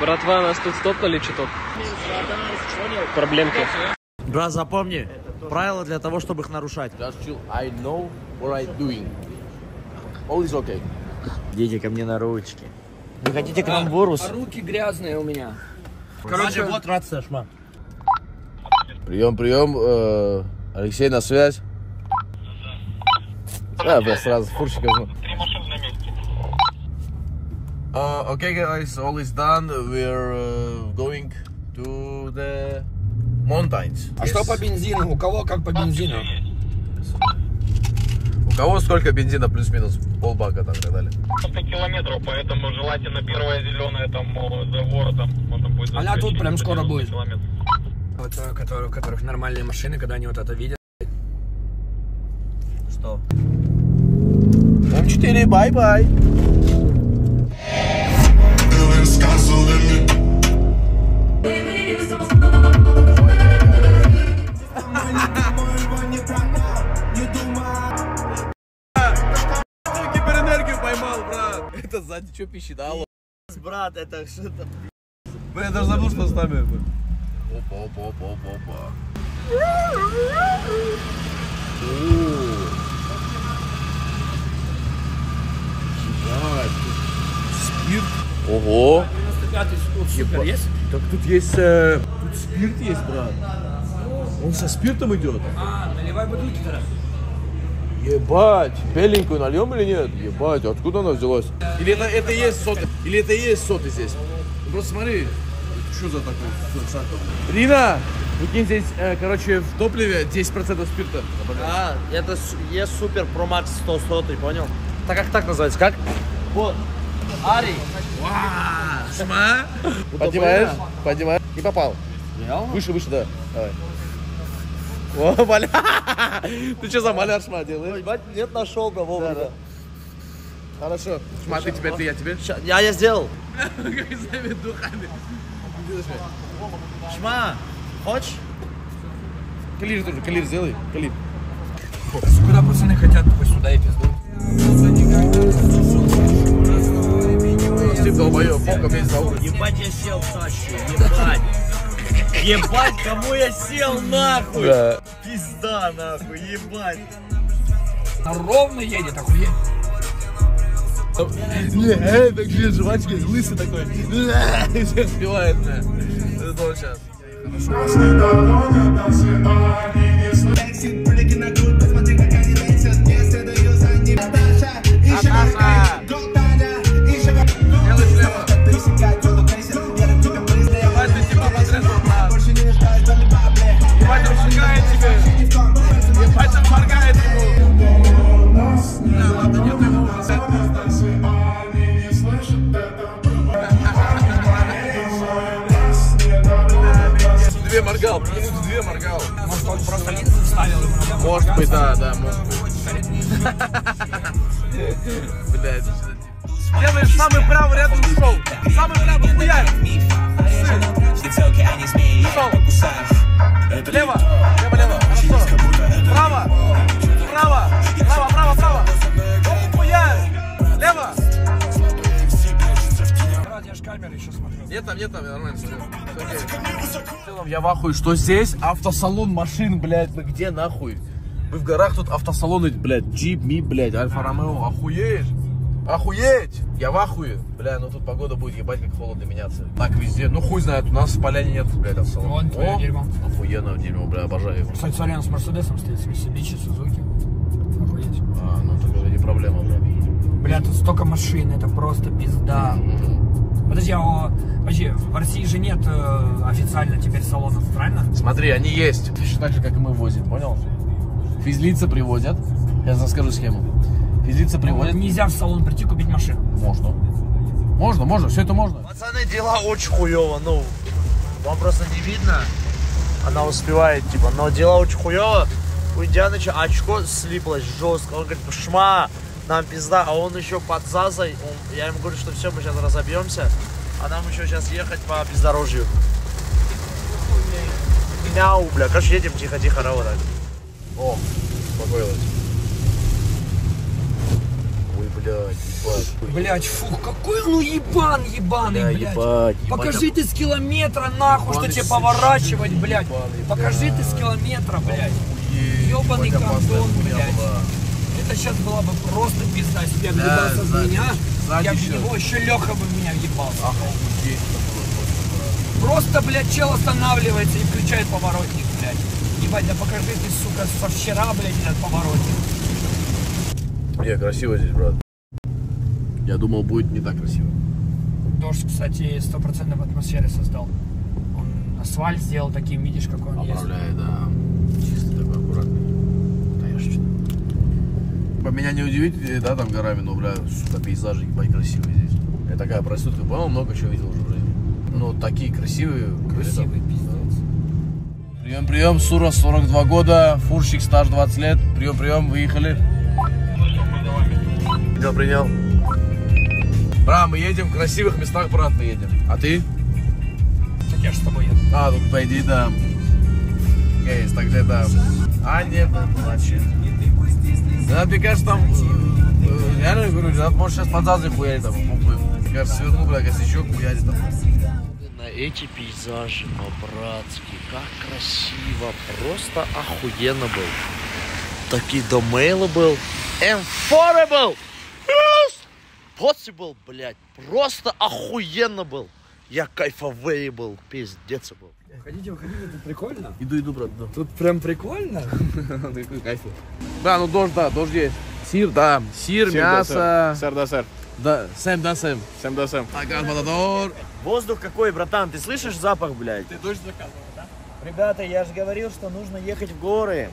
Братва, нас тут стопнули чуток. Проблемки. Брат, запомни, правила для того, чтобы их нарушать. Just chill. I know what I'm doing. All is okay. Идите ко мне на ручки. Вы хотите к нам в Урус? Руки грязные у меня. Короче, вот рация, шма. Прием, прием. Э, Алексей, на связь. Да, бля, сразу фурщик возьму. Uh, okay, guys, all is done. We're uh, going to the mountains. А что по бензину? У кого как по бензину? У кого сколько бензина плюс-минус? Полбака там и так далее. 90 километров, поэтому желательно первая зеленая там за воротом. Там будет Она тут прям скоро 90 будет. километров. Вот, э, которые- у которых нормальные машины, когда они вот это видят. Что? M4, bye-bye. Брат. Это сзади что пищит? Алло. Брат, это что-то... Блин, я даже забыл, что с нами. Опа, опа, опа, опа, опа. Спирт. Ого. 95 тут супер есть? Так тут есть... э, тут спирт есть, брат. Он со спиртом идет. А, наливай бутылки тогда. Ебать, беленькую нальем или нет? Ебать, откуда она взялась? Или это, это и есть соты? Или это и есть соты здесь? Просто смотри, что за такой? Рина, прикинь, здесь, э, короче, в топливе 10% спирта. А, это есть супер Max 100 100, ты понял? Так как так называется? Как? Вот. Ари. Шма? Поднимаешь? Поднимаешь? Не попал. Реально? Выше, выше, да. Давай. О, маля. Ты что за маляр шма делаешь? Ебать, нет, нашел да, вовремя. Хорошо. Шма, ты теперь, ты я тебе. Ща- Я, я сделал. Как своими духами. Шма, хочешь? Клир тоже, клир сделай. Клир. Куда пацаны хотят, пусть сюда и пиздуют. Ты долбоёб, боком весь за. Ебать, я сел в тачку, ебать. Ебать, кому я сел, нахуй? Да. Пизда, нахуй, ебать. Ровно едет, охуеть. Не, э, так же жвачки, лысый такой. И всех сбивает, да. Это он сейчас. Делай Блядь. Делаешь самый правый рядом ушел. Самый правый хуярь. Ушел. Лево, лево, лево. Хорошо. Право. Право. Право, право, право. Оп, хуярь. Лево. Брат, я ж камеры еще смотрю. Нет там, нет там, я нормально смотрю. Окей. В целом я в ахуе, что здесь автосалон машин, блядь, мы где нахуй? Мы в горах тут автосалоны, блядь, джип, ми, блядь, Альфа Ромео, охуеешь? Охуеть! Я в ахуе. Бля, ну тут погода будет ебать как холодно меняться. Так везде. Ну хуй знает, у нас в поляне нет, блядь, автосалона. Вон твое О, дерьмо. Охуенно дерьмо, бля, обожаю его. Кстати, смотри, он с Мерседесом стоит, с Mitsubishi, Suzuki. Охуеть. А, ну так это не проблема, бля. Бля, тут столько машин, это просто пизда. Подожди, а подожди, в России же нет э, официально теперь салонов, правильно? Смотри, они есть. Точно так же, как и мы возим, понял? Физлицы привозят. Я расскажу схему. Физлицы Вот привозят. нельзя в салон прийти купить машину. Можно. Можно, можно, все это можно. Пацаны, дела очень хуево, ну, вам просто не видно. Она успевает, типа, но дела очень хуево. У Дианыча очко слиплось жестко. Он говорит, шма, нам пизда, а он еще под Зазой. Он- я ему говорю, что все, мы сейчас разобьемся, а нам еще сейчас ехать по бездорожью. Мяу, бля, короче, едем тихо-тихо, работать. О, успокоилась. Ой, блядь, ебать. Блять, фу, какой он уебан, ебаный, Да, блядь. ебать, ебать. Покажи ты с километра нахуй, что Ебаный тебе поворачивать, блядь. ебаный, Покажи ты с километра, блядь. Гондон, хуйня блядь. была. Это сейчас была бы просто пизда. Если бы я въебался в сзади- меня, сзади я еще. него еще Леха бы меня это было. Просто, блядь, чел останавливается и включает поворотник, блядь. Ебать, да покажи ты, сука, со вчера, блядь, этот поворотник. Не, красиво здесь, брат. Я думал, будет не так красиво. Дождь, кстати, стопроцентно в атмосфере создал. Он асфальт сделал таким, видишь, какой он есть. Поправляет, да. Чисто такой аккуратный. Конечно. По меня не удивите, да, там горами, но, бля, сука, пейзажи, ебать, красивые здесь. Я такая проститутка, понял, много чего видел уже в жизни. Ну, такие красивые. Красивый пиздец. Прием, прием, Сура, 42 года, фурщик, стаж 20 лет. Прием, прием, выехали. Принял, принял. Бра, мы едем в красивых местах, брат, мы едем. А ты? Так я ж с тобой еду. А, тут по идее, да. Есть, так где-то. А небо плачет. Да, мне кажется, там... э, Реально говорю, да, может сейчас под зазы хуярит там. Мне кажется, сверну, бля, косячок, хуярит там. Эти пейзажи по-братски, как красиво, просто охуенно был. Такие домейлы был, M4 был, yes! possible, блядь, просто охуенно был. Я кайфовый был, пиздец был. Уходите, уходите, тут прикольно. Иду, иду, брат, да. Тут прям прикольно. Да, ну дождь, да, дождь есть. Сир, да, сир, мясо. Сэр, да, сэр. Да, Сэм, да, Сэм. Сэм, да, Сэм. Агат, Матадор. Воздух какой, братан, ты слышишь запах, блядь? Ты точно заказывал, да? Ребята, я же говорил, что нужно ехать в горы.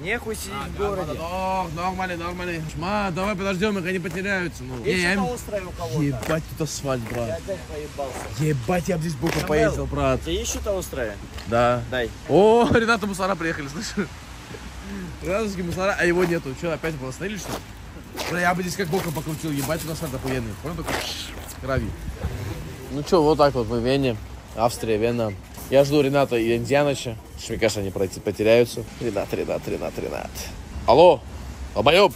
Нехуй сидеть в городе. Матадор, нормально, нормально. Шма, давай подождем, их они потеряются. Ну, Есть я что-то им- острое у кого-то? Ебать, тут асфальт, Я брат. опять поебался. Ебать, я бы здесь боком Самвел. поездил, брат. Тебя есть что-то острое? Да. Дай. О, Рената Мусара приехали, слышишь? Ренатовский Мусара, а его нету. Что, опять было остановили, что ли? Бля, я бы здесь как боком покрутил, ебать, у нас асфальт охуенный. Понял, такой крови. Ну что, вот так вот мы в Вене, Австрия, Вена. Я жду Рената и Индианыча. Что, Мне кажется, они пройти потеряются. Ренат, Ренат, Ренат, Ренат. Алло, долбоеб,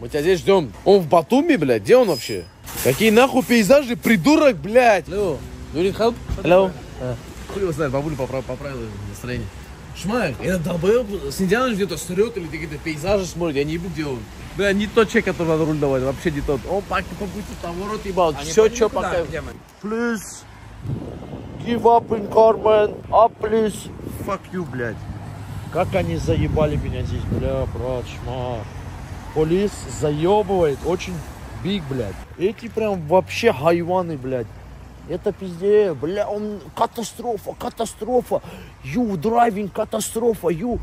мы тебя здесь ждем. Он в Батуми, блядь, где он вообще? Какие нахуй пейзажи, придурок, блядь. Алло, need help? Hello. Хуй его знает, бабуля поправ- поправила настроение. Шмай, этот долбоеб с Индианой где-то срет или какие-то пейзажи смотрит, я не где он. Бля, не тот человек, который надо руль давать, вообще не тот. Он по, по пути поворот ебал, все, что пока... Please give up in Carmen, up please. Fuck you, блядь. Как они заебали меня здесь, бля, брат, шмар. Полис заебывает, очень биг, блядь. Эти прям вообще хайваны, блядь. Это пизде, бля, он катастрофа, катастрофа. You driving катастрофа, шу,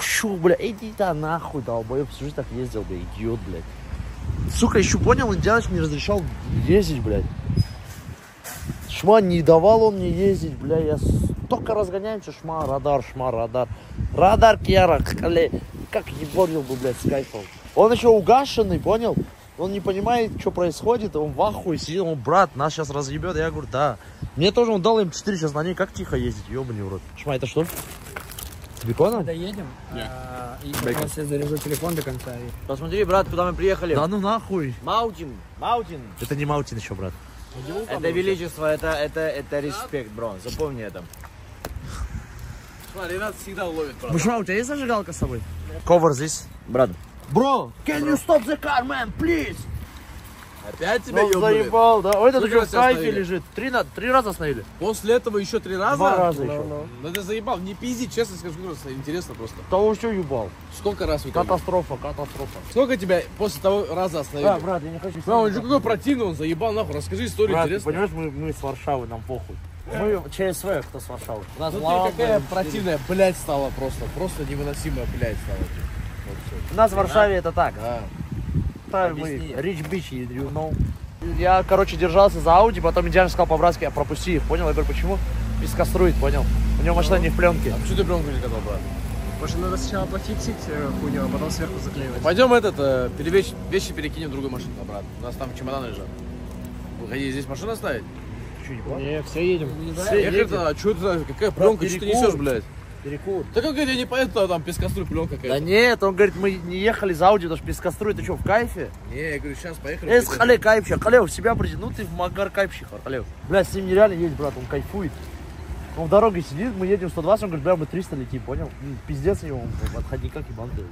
шу, бля, иди да нахуй, долбоеб, всю жизнь так ездил, бля, идиот, блядь. Сука, еще понял, индианец не разрешал ездить, блядь. Шма не давал он мне ездить, бля, я только разгоняемся, шма, радар, шма, радар. Радар Кьяра, как еборил бы, блядь, с кайфом. Он еще угашенный, понял? Он не понимает, что происходит, он в ахуе сидел, он, брат, нас сейчас разъебет. Я говорю, да. Мне тоже он дал им 4 сейчас на ней, как тихо ездить, ебаный в рот. Шма, это что? Беконом? Доедем. а, И сейчас я заряжу телефон до конца. и- Посмотри, брат, куда мы приехали. Да ну нахуй. Маутин, Маутин. Это не Маутин еще, брат. Это величество, это, это, это респект, бро. Запомни это. Смотри, Ренат всегда ловит, брат. Шма, у тебя есть зажигалка с собой? Ковер здесь. Брат, Бро, can you stop the car, man, please? Опять тебя Ну, ебнули? заебал, да. Ой, это раз в кайфе лежит. Три, на, три раза остановили. После этого еще три раза? Два раза Ну, еще. ну. Ну ты заебал, не пизди, честно скажу, просто интересно просто. Того все ебал. Сколько раз итоге? Катастрофа, катастрофа. Сколько тебя после того раза остановили? Да, брат, я не хочу. Бля, он же какой противный, он заебал, нахуй, расскажи историю Брат, интересную. понимаешь, мы, мы с Варшавы, нам похуй. Мы ЧСВ, кто с Варшавы. У нас Ну ты какая противная, блядь, стала просто, просто невыносимая, блядь, стала. У нас в Варшаве это так. Да. Мы Rich Beach, you know. Я, короче, держался за Ауди, потом Индиан сказал по-братски, а пропусти их, понял? Я говорю, почему? Пескострует, понял? У него машина не в пленке. А почему ты пленку не катал, брат? Может, надо сначала пофиксить э, хуйню, а потом сверху заклеивать. Пойдем этот, э, перевещ- вещи перекинем в другую машину обратно. У нас там чемоданы лежат. Выходи, здесь машину оставить? Что, не понял? Не, все едем. Ехать, а что это, какая пленка, что ты несешь, блядь? Перекур. Так он говорит, я не поеду, там пескоструй, пленка Да какая-то. нет, он говорит, мы не ехали за Ауди, потому что пескоструй, ты что, в кайфе? Не, я говорю, сейчас поехали. Эс, хале, кайфщик, хале, в себя приди, ну ты в магар кайфщик, хале. Бля, с ним нереально едет, брат, он кайфует. Он в дороге сидит, мы едем 120, он говорит, бля, мы 300 летим, понял? Пиздец его, он в отходниках ебанутый.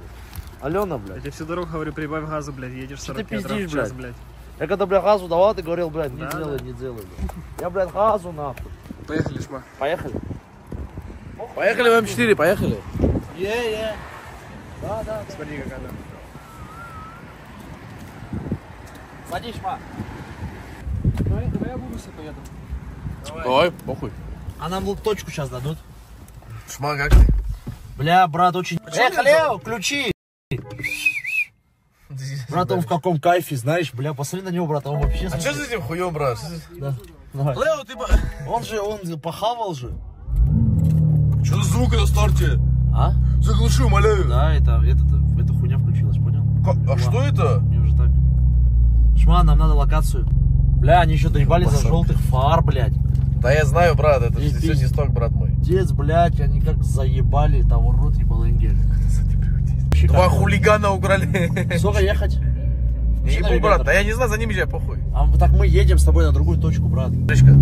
Алена, Я блядь. тебе всю дорогу говорю, прибавь газа, блядь, едешь Что 40 ты пиздишь, в час, блядь? блядь. Я когда, бля, газу давал, ты говорил, блядь, не Да, делай, да. не делай, блядь. Я, блядь, газу нахуй. Поехали, шма. Поехали. Поехали в М4, поехали. Е-е. Смотри, как она. Садись, ма. Давай, давай я буду себе поеду. Давай, похуй. А нам вот точку сейчас дадут. Шма, как ты? Бля, брат, очень... Эх, Лео, ключи! Брат, он в каком кайфе, знаешь, бля, посмотри на него, брат, он вообще... А что за этим хуем, брат? Да. Давай. Лео, ты... Он же, он похавал же. Что за звук на старте? А? Заглуши, умоляю. Да, это, это, эта хуйня включилась, понял? А что это? Мне уже так. Шма, нам надо локацию. Бля, они еще доебали за желтых фар, блядь. Да я знаю, брат, это И все не сток, брат мой. Дец, блядь, они как заебали того рот ебалынгель. Два хулигана украли. Сколько ехать? Не ебу, брат, да я не знаю, за ними езжай, похуй. А так мы едем с тобой на другую точку, брат. Речка.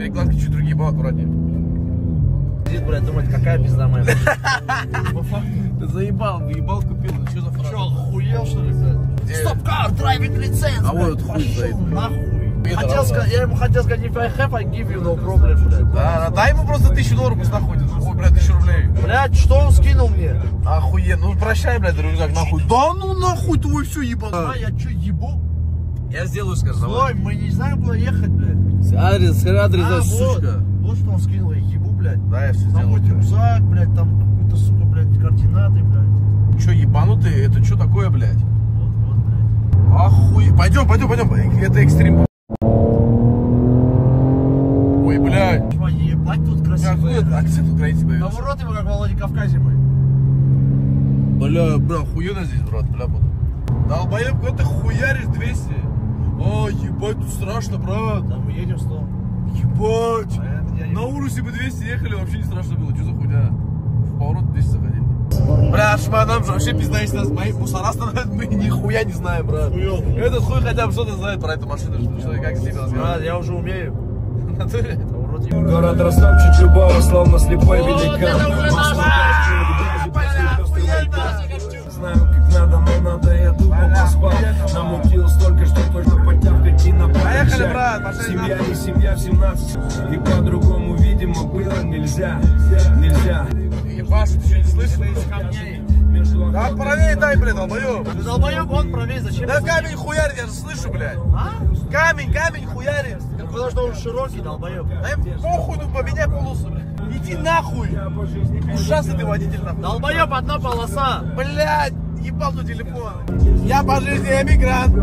Перекладки чуть другие, был аккуратнее. Сидит, блядь, думает, какая пизда моя. Ты заебал, ебал купил, что за Че, охуел, что ли, блядь? Стоп-кар, драйвинг лиценз, А вот хуй блядь. нахуй. Хотел сказать, я ему хотел сказать, if I have, I give you no problem, блядь. Да, да, дай ему просто тысячу долларов, пусть находит. Ой, блядь, тысячу рублей. Блядь, что он скинул мне? Охуенно. Ну прощай, блядь, рюкзак, нахуй. Да ну нахуй, твой все ебал. А, я что, ебу? Я сделаю, скажи, Стой, мы не знаем, куда ехать, блядь. Адрес, адрес, А, вот, вот что он скинул, я ебу, блядь. Да, я все Там сделаю. будет рюкзак, блядь, там какой-то, сука, блядь, координаты, блядь. Че, ебанутый? Это что такое, блядь? Вот, вот, блядь. Охуй. Пойдем, пойдем, пойдем. Это экстрим. Ой, блядь. Ебать, тут красиво. Какой акцент украинский Да появился? в рот его, как в Владикавказе мы. Бля, бля, охуенно здесь, брат, бля, буду. Долбоеб, куда ты хуяришь 200? О, ебать, тут страшно, брат. Да, мы едем 100. Ебать. А это я На Урусе бы 200 ехали, вообще не страшно было. Что за хуйня? В поворот 200 заходили. Бля, шма, нам же вообще пизда, если нас мои мусора становятся, мы нихуя не знаем, брат. Этот хуй хотя бы что-то знает про эту машину, что, что как с ними Брат, разговаривать. я уже умею. В натуре? Город Ростов, Чичибава, словно слепой великан. Поспал. Намутил столько, что только потявкать и на Поехали, брат, пошли Семья не семья в 17. И по-другому, видимо, было нельзя. Нельзя. Ебашу, ты что, не слышишь? Между Да правее дай, блядь, долбоёб. Ты долбоёб, он правее, зачем? Да камень хуярит, я же слышу, блядь. А? Камень, камень хуярит. Потому что он широкий, долбоёб. Да им похуй, ну поменяй полосу, блядь. Иди нахуй. Ужасный ты водитель, нахуй. Долбоёб, одна полоса. Блядь, ебал тут телефон. Я по жизни эмигрант.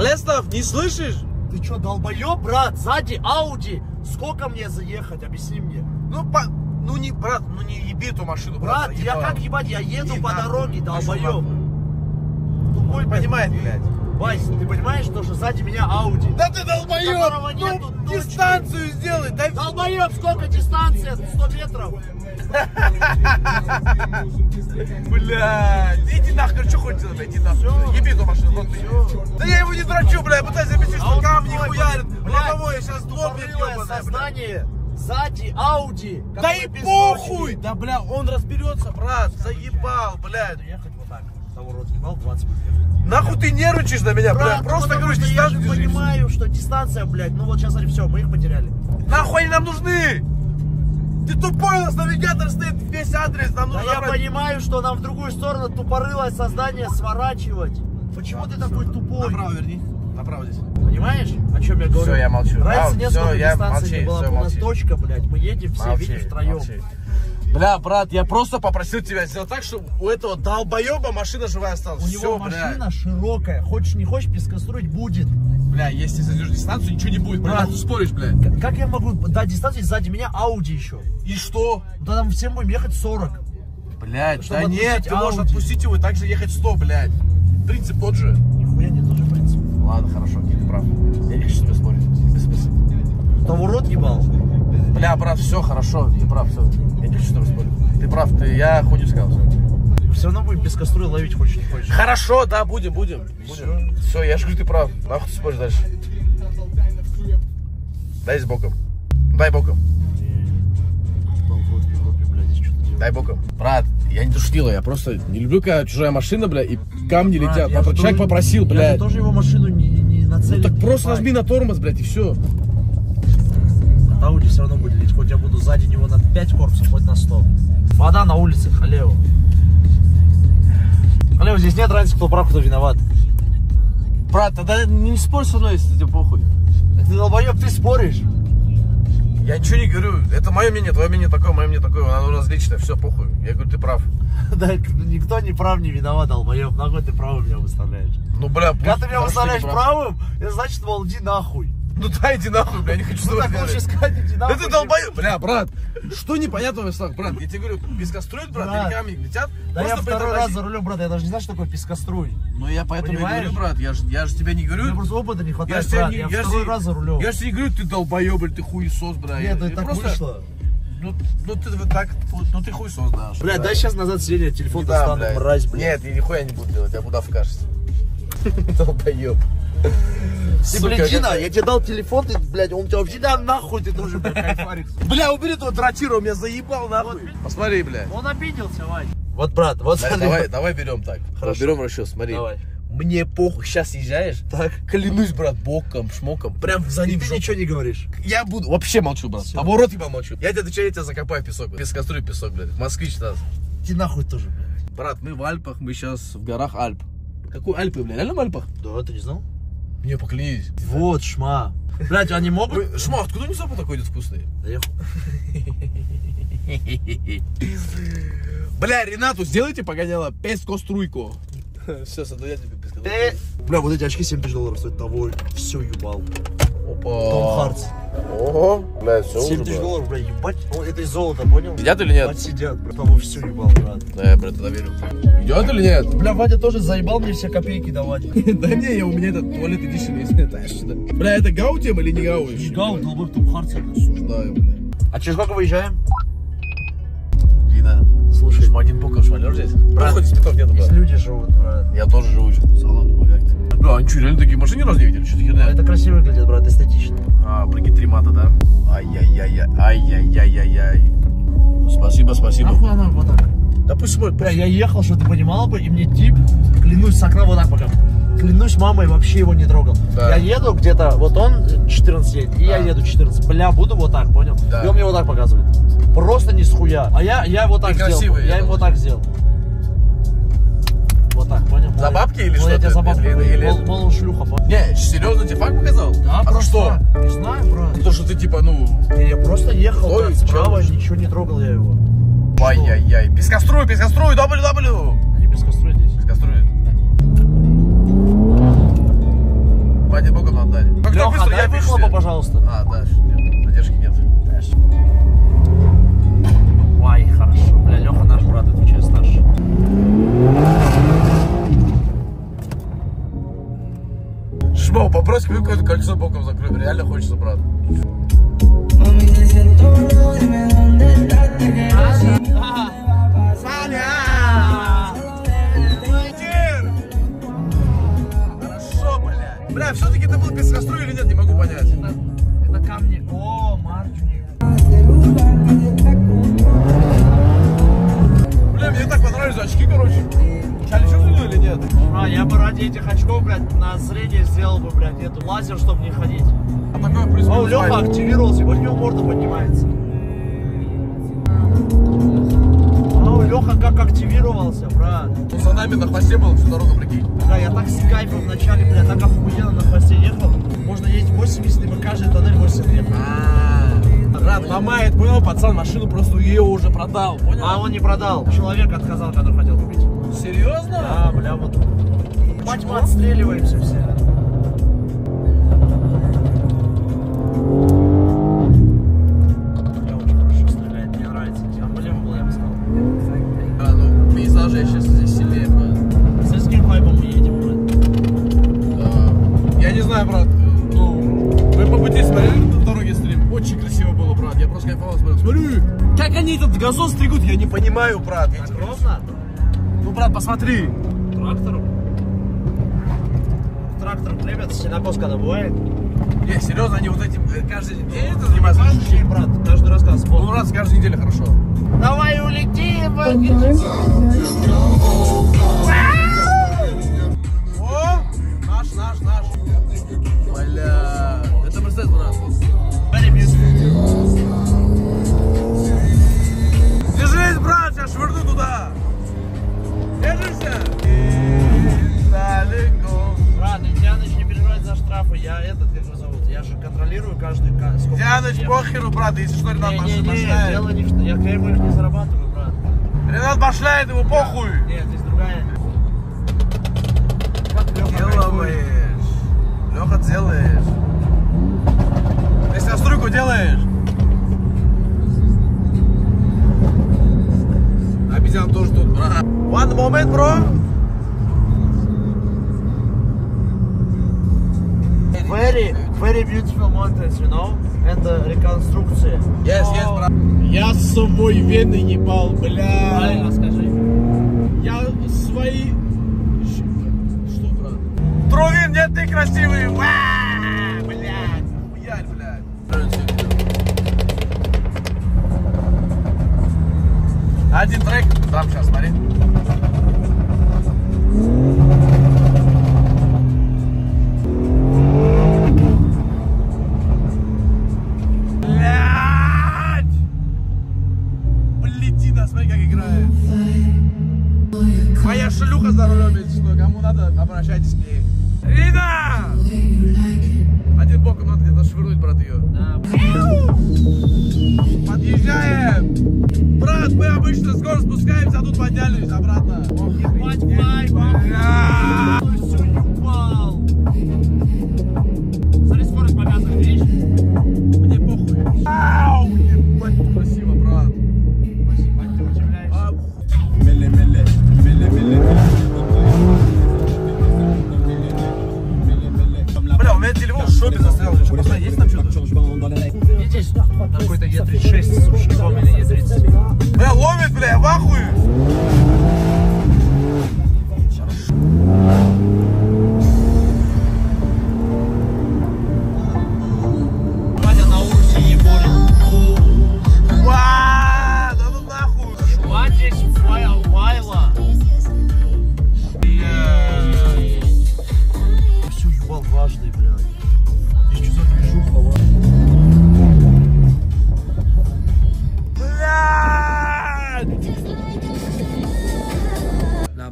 Лестов, не слышишь? Ты чё, долбоёб, брат? Сзади Ауди. Сколько мне заехать? Объясни мне. Ну, по... ну не, брат, ну не еби эту машину, брат. Брат, я как ебать, я еду Иди по нахуй. дороге, долбоёб. Тупой, Понимает, блядь. Вась, ты понимаешь, что же сзади меня Ауди? Да ты долбоёб! Которого нету Ну, точки. дистанцию сделай, дай... Долбоёб, сколько дистанция? 100 метров. Блядь, иди нахуй, что хочешь делать, иди нахуй. Еби эту машину, вон ты. Да я его не драчу, блядь, пытаюсь объяснить, что А камни хуярят. Лобовое сейчас лопнет, блядь. сознание. Сзади Ауди. Да и похуй! Да, бля, он разберется, брат, заебал, блядь. Ехать вот так. Того рот ебал 20 минут. ехать. Нахуй ты нервничаешь на меня, блядь, просто потому что я же понимаю, что дистанция, блядь, ну вот сейчас они все, мы их потеряли. Нахуй они нам нужны? Ты тупой, у нас навигатор стоит, весь адрес, нам Да нужно я брать. понимаю, что нам в другую сторону тупорылое создание сворачивать. Почему ты такой тупой? Направо верни, направо здесь. Понимаешь, о чем я говорю? Всё, я молчу. Разницы А, нет, всё, сколько я дистанции молчи, не было. всё, У нас молчи. точка, блядь, мы едем все, видишь, втроем. Бля, брат, я просто попросил тебя сделать так, чтобы у этого долбоеба машина живая осталась. У него Всё, машина широкая, хочешь не хочешь, пескостроить будет. Бля, если сойдешь дистанцию, ничего не будет, брат. Брат. Споришь, блядь. К- Как я могу дать дистанцию, сзади меня Ауди еще? И что? Да там всем будем ехать 40. Блядь, Чтобы да нет, ты можешь Audi. отпустить его и также ехать 100, блядь. Принцип тот же. Нихуя не тоже принцип. Ладно, хорошо, ты прав. Я не хочу с тобой спорить. Там урод ебал. Бля, брат, все хорошо, ты прав, все. Я спорить. Ты прав, ты, я хуйню сказал. Все равно будем без кастрюли ловить, хочешь не хочешь. Хорошо, да, будем, будем. будем. Все, я же говорю, ты прав. Нахуй ты споришь дальше. Дай с боком. Дай боком. Дай боком. Брат, я не душнила, я просто не люблю, когда чужая машина, бля, и камни летят. я человек тоже- попросил, Я блядь. же тоже его машину не, не нацелил. Ну так просто нажми на тормоз, блядь, и все. От Ауди все равно будет сзади него на 5 корпусов, хоть на 100. Вода на улице, халево. Халево, здесь нет разницы, кто прав, кто виноват. Брат, тогда не спорь со мной, если тебе похуй. Ты долбоеб, ты споришь. Я ничего не говорю. Это мое мнение, твое мнение такое, мое мнение такое. Оно различное, все, похуй. Я говорю, ты прав. Да, никто не прав, не виноват, долбоеб. Нахуй ты правым меня выставляешь. Ну, бля, Когда ты меня выставляешь правым, это значит, мол, иди нахуй. Ну да, иди нахуй, бля, я не хочу с Ну тобой так лучше сказать, иди Да нахуй. ты долбоёб. Бля, брат, что непонятного в словах? Брат, я тебе говорю, кастрюль, брат, Брат. или камни летят. Да я второй раз за рулем, брат, я даже не знаю, что такое пескоструй. Ну я поэтому и Понимаешь? говорю, брат, я же я ж тебя не говорю. просто опыта не Я хватает, тебя брат. не, Я я второй тебе- раз за рулем. Я же не говорю, ты долбоёб, или ты хуесос, бля. Нет, Я- это я так просто- вышло. Ну, ну ты вот так, ну ты хуесос, да. что Блядь, да. дай сейчас назад сиденье, телефон Да, достану, мразь, блядь. Нет, я нихуя не буду делать, я буду вкажется. Долбоёб. Ты, блядь, Дина, я тебе дал телефон, ты, блядь, он у тебя вообще, да, нахуй ты тоже, блядь, кайфарик. Бля, убери этого тротира, он меня заебал, нахуй. Посмотри, бля. Он обиделся, Вань. Вот, брат, вот Давай, смотри. давай, давай берем так. Хорошо. Берем расчет, смотри. Давай. Мне похуй, сейчас езжаешь. Так. Клянусь, брат, боком, шмоком. Прям за И ним в ты ничего не говоришь. Я буду, вообще молчу, брат. Всё. А рот ебал молчу. Я тебе отвечаю, я тебя закопаю в песок. блядь. Кастрюли песок, блядь. Москвич нас. Иди нахуй тоже, блядь. Брат, мы в Альпах, мы сейчас в горах Альп. Какой Альпы, блядь? Реально в Альпах? Да, ты не знал? Не, поклянись. Вот, шма. Блядь, они могут? Вы- Шма, откуда не запах такой идет вкусный? Да я ху- Бля, Ренату, сделайте погоняло песко-струйку. Все, саду я тебе песко. Бля, вот эти очки 7 тысяч долларов стоят. Того, все ебал. Опа. Том Хартс. Ого, бля, все 7 тысяч долларов, бля, ебать. О, это из золота, понял? Сидят или нет? Ебать, сидят, бля. Того все ебал, брат. Да, я, брат, тогда верю. Идет или нет? Бля, Вадя тоже заебал мне все копейки давать. Да не, я- у меня этот туалет эдишн есть. Это? Бля, это гау тема или не гау? Жигал, долбой, Том Хартс, это, слушай. Осуждаю, бля. А через сколько выезжаем? Слушай, шма один боком швалер здесь? Брат, хоть спитов нету, здесь брат. люди живут, брат. Я тоже живу. Салам, как ты? Бля, они что, реально такие машины раз не видели? Что херня? Это красиво выглядит, брат, эстетично. А, прикинь, три мата, да? Ай-яй-яй-яй, ай-яй-яй-яй-яй. Спасибо, спасибо. Нахуй она вот так? Да пусть смотрит, Бля, я ехал, что ты понимала бы, и мне тип, клянусь, с окна вот так пока. Клянусь, мамой вообще его не трогал. Да. Я еду где-то, вот он 14 едет, и я Да. еду 14. Бля, буду вот так, понял? Да. И он мне вот так показывает. Просто не с хуя. А я, я вот так сделал. красивый, я ему вот так сделал. Вот так, понял? За бабки или мол, что я тебе за бабки Или- мол, он шлюха? Не, серьезно тебе факт показал? Да, а за просто, что? Не знаю, брат. То, что ты типа, ну, Я просто ехал, Ой, брат, справа, ничего не трогал я его. ай-яй-яй. Пескоструй, пескоструй, W-W. Они без костры здесь. Пескоструй. Надо дать. Как так Леха, дай выхлопа, пожалуйста. А, да, нет. Ой, хорошо. Бля, Леха наш брат, отвечаю, старший. Шмау, попрось какое-то кольцо боком закрыть. Реально хочется, брат. Бля, все-таки это был пескоструй или нет, не могу понять. Это камни. О, очки, короче. Чали, что или нет? А, я бы ради этих очков, блядь, на зрение сделал бы, блядь, эту лазер, чтобы не ходить. А такое плюс О, Леха активировался, вот у него морда поднимается. О, Леха как активировался, брат. Он за нами на хвосте был всю дорогу, прикинь. Да, я так с кайфом вначале, блядь, так охуенно на хвосте ехал. Можно ездить 80, и мы каждый тоннель 8 ехал. Брат, ломает, понял, пацан машину просто ее уже продал, понял? А он не продал. Человек отказал, который хотел купить. Серьезно? Да, бля, вот. Мать мы отстреливаемся все. Не понимаю, брат. Я тебе- Ровно? Ну, брат, посмотри. Трактором? Трактором ребят, сенокос когда бывает? Не, серьезно, они вот этим э, каждый день это занимаются? Вообще, брат, каждый раз когда Ну, раз каждую неделю хорошо. Давай улетим! Я этот, как его зовут, я же контролирую каждый, ка- сколько... Дианыч, похеру, брат, если что, Ренат Не, не, не, дело не в что, я их не зарабатываю, брат. Ренат башляет, ему похуй. Ебал,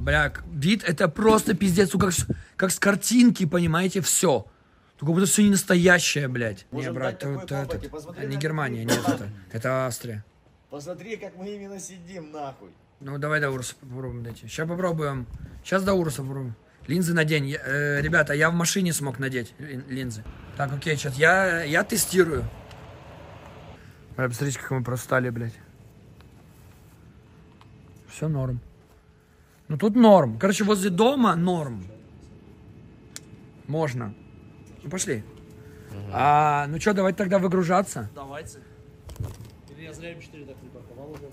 бля, вид это просто пиздец, ну, как, с- как с картинки, понимаете, все. Только будто все не настоящее, блядь. Не, брат, тут этот, не Германия, нет, это, это Австрия. Посмотри, как мы именно сидим, нахуй. Ну, давай до Уруса попробуем дойти. Сейчас попробуем. Сейчас до Уруса попробуем. Линзы надень. Я- э, ребята, я в машине смог надеть лин- линзы. Так, окей, сейчас я, я тестирую. Бля, посмотрите, как мы простали, блядь. Все норм. Ну тут норм. Короче, возле дома норм. Можно. Ну пошли. А, ну что, давайте тогда выгружаться. Давайте. Или я зря М4 так припарковал уже.